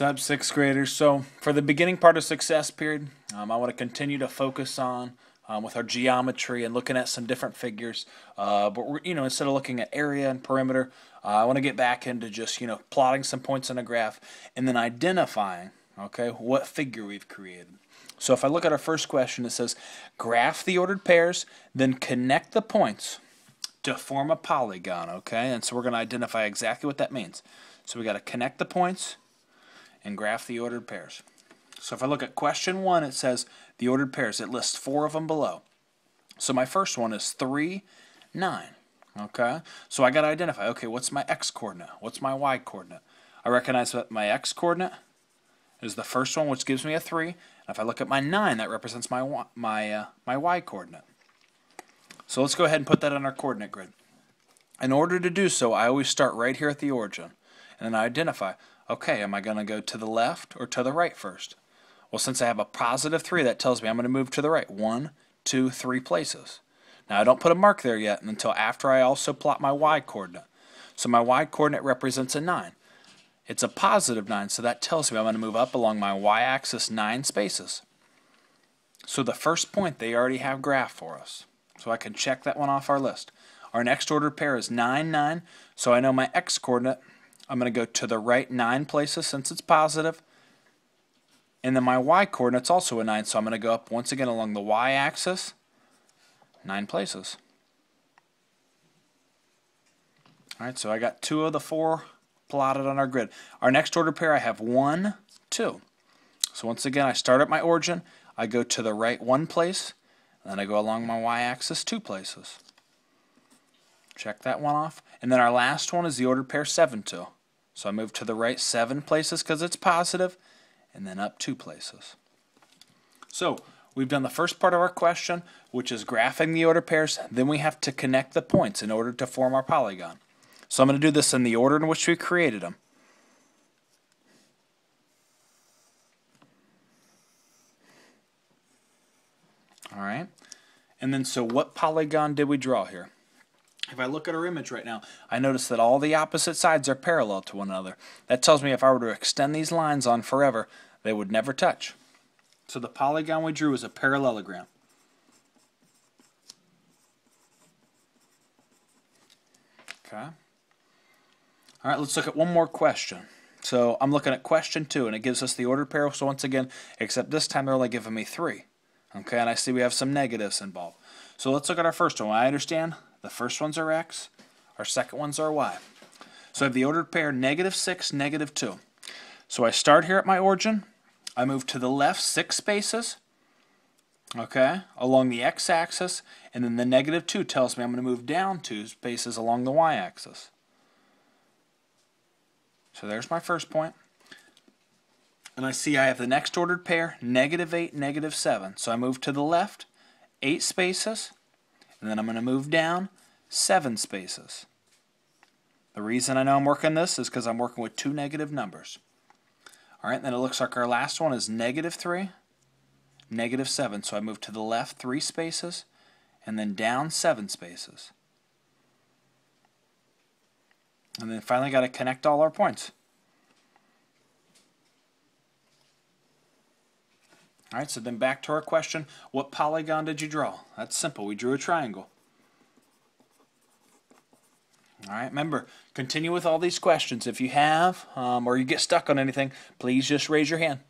Up, sixth graders? So, for the beginning part of success period, um, I want to continue to focus on um, with our geometry and looking at some different figures. Uh, but we're, you know, instead of looking at area and perimeter, uh, I want to get back into just you know plotting some points on a graph and then identifying okay what figure we've created. So if I look at our first question, it says graph the ordered pairs, then connect the points to form a polygon. Okay, and so we're going to identify exactly what that means. So we got to connect the points and graph the ordered pairs. So if I look at question one, it says the ordered pairs. It lists four of them below. So my first one is 3, 9. Okay? So I got to identify, okay, what's my x coordinate? What's my y coordinate? I recognize that my x coordinate is the first one, which gives me a 3. And if I look at my 9, that represents my, my, uh, my y coordinate. So let's go ahead and put that on our coordinate grid. In order to do so, I always start right here at the origin. And then I identify, okay, am I going to go to the left or to the right first? Well, since I have a positive 3, that tells me I'm going to move to the right. One, two, three places. Now, I don't put a mark there yet until after I also plot my y coordinate. So my y coordinate represents a 9. It's a positive 9, so that tells me I'm going to move up along my y-axis 9 spaces. So the first point, they already have graph for us. So I can check that one off our list. Our next ordered pair is 9, 9, so I know my x-coordinate I'm going to go to the right 9 places since it's positive. And then my y coordinate's also a 9, so I'm going to go up once again along the y-axis, 9 places. Alright, so I got two of the four plotted on our grid. Our next order pair, I have 1, 2. So once again, I start at my origin, I go to the right one place, and then I go along my y-axis two places. Check that one off. And then our last one is the ordered pair 7, 2. So I move to the right seven places because it's positive, and then up two places. So we've done the first part of our question, which is graphing the order pairs. Then we have to connect the points in order to form our polygon. So I'm going to do this in the order in which we created them. All right. And then so what polygon did we draw here? If I look at our image right now, I notice that all the opposite sides are parallel to one another. That tells me if I were to extend these lines on forever, they would never touch. So the polygon we drew is a parallelogram. Okay. All right, let's look at one more question. So I'm looking at question two, and it gives us the ordered pair. So once again, except this time they're only giving me three. Okay, and I see we have some negatives involved. So let's look at our first one. I understand the first ones are x, our second ones are y. So I have the ordered pair negative 6, negative 2. So I start here at my origin. I move to the left six spaces, okay, along the x-axis, and then the negative 2 tells me I'm going to move down two spaces along the y-axis. So there's my first point. And I see I have the next ordered pair, negative 8, negative 7. So I move to the left, 8 spaces, and then I'm going to move down seven spaces. The reason I know I'm working this is because I'm working with two negative numbers. All right, then it looks like our last one is negative 3, negative 7. So I move to the left three spaces and then down seven spaces. And then finally got to connect all our points. All right, so then back to our question, what polygon did you draw? That's simple. We drew a triangle. All right, remember, continue with all these questions. If you have um, or you get stuck on anything, please just raise your hand.